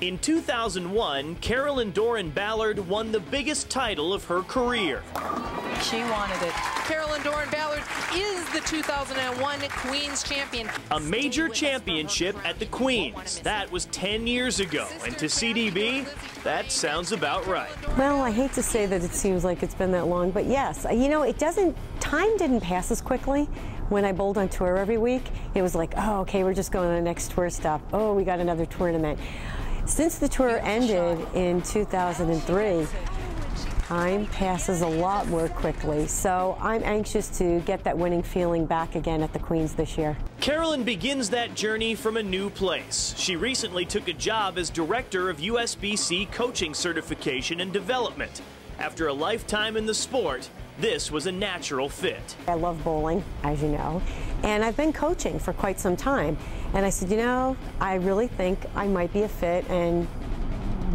In 2001, Carolyn Dorin Ballard won the biggest title of her career. She wanted it. Carolyn Dorin Ballard is the 2001 Queens champion. A major championship at the Queens. That was 10 years ago. And to CDB, that sounds about right. Well, I hate to say that it seems like it's been that long, but yes, you know, it doesn't, time didn't pass as quickly when I bowled on tour every week. It was like, oh, okay, we're just going to the next tour stop. Oh, we got another tournament. Since the tour ended in 2003, time passes a lot more quickly. So I'm anxious to get that winning feeling back again at the Queens this year. Carolyn begins that journey from a new place. She recently took a job as director of USBC coaching certification and development. After a lifetime in the sport, this was a natural fit. I love bowling, as you know, and I've been coaching for quite some time. And I said, you know, I really think I might be a fit and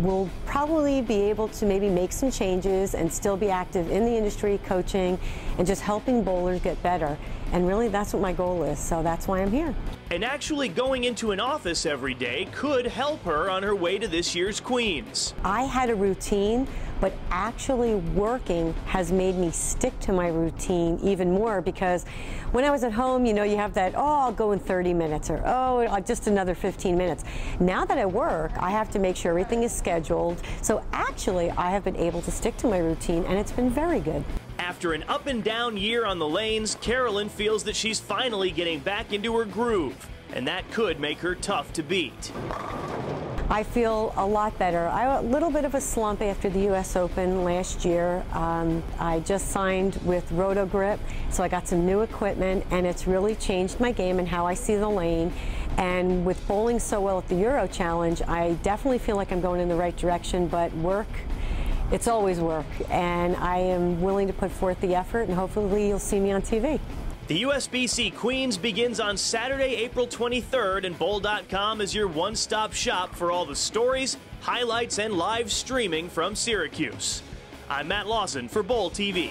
will probably be able to maybe make some changes and still be active in the industry coaching and just helping bowlers get better. And really that's what my goal is, so that's why I'm here. And actually going into an office every day could help her on her way to this year's Queens. I had a routine, but actually working has made me stick to my routine even more because when I was at home, you know, you have that, oh, I'll go in 30 minutes or, oh, just another 15 minutes. Now that I work, I have to make sure everything is scheduled. So actually, I have been able to stick to my routine and it's been very good. After an up and down year on the lanes, Carolyn feels that she's finally getting back into her groove, and that could make her tough to beat. I feel a lot better. I had a little bit of a slump after the U.S. Open last year. Um, I just signed with Roto-Grip, so I got some new equipment, and it's really changed my game and how I see the lane. And with bowling so well at the Euro Challenge, I definitely feel like I'm going in the right direction, but work it's always work, and I am willing to put forth the effort, and hopefully you'll see me on TV. The USBC Queens begins on Saturday, April 23rd, and Bowl.com is your one stop shop for all the stories, highlights, and live streaming from Syracuse. I'm Matt Lawson for Bowl TV.